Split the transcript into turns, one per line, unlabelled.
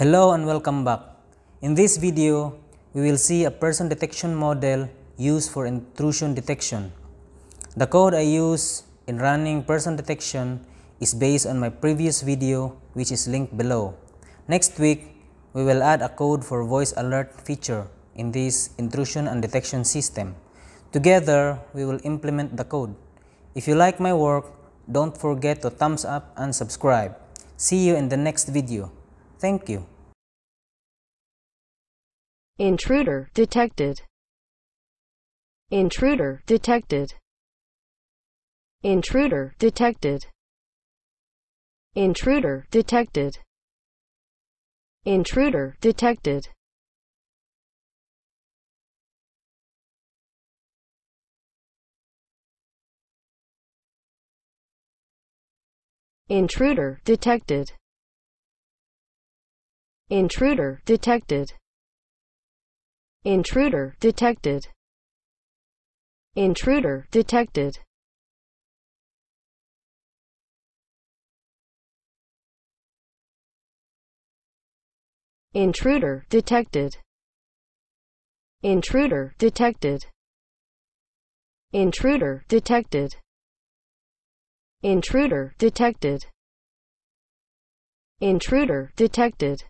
Hello and welcome back. In this video, we will see a person detection model used for intrusion detection. The code I use in running person detection is based on my previous video which is linked below. Next week, we will add a code for voice alert feature in this intrusion and detection system. Together, we will implement the code. If you like my work, don't forget to thumbs up and subscribe. See you in the next video. Thank you.
Intruder detected. Intruder detected. Intruder detected. Intruder detected. Intruder detected. Intruder detected. Intruder detected. Intruder detected. Intruder detected. Intruder detected. Intruder detected. Intruder detected. Intruder detected. Intruder detected.